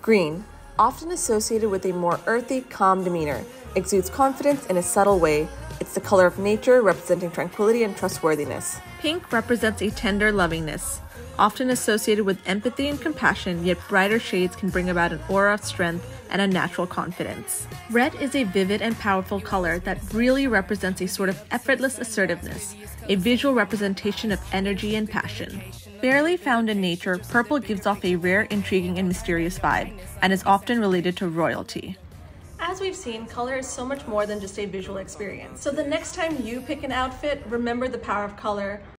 Green, often associated with a more earthy, calm demeanor, exudes confidence in a subtle way. It's the color of nature, representing tranquility and trustworthiness. Pink represents a tender lovingness, often associated with empathy and compassion, yet brighter shades can bring about an aura of strength and a natural confidence. Red is a vivid and powerful color that really represents a sort of effortless assertiveness, a visual representation of energy and passion. Barely found in nature, purple gives off a rare, intriguing, and mysterious vibe, and is often related to royalty. As we've seen, color is so much more than just a visual experience. So the next time you pick an outfit, remember the power of color,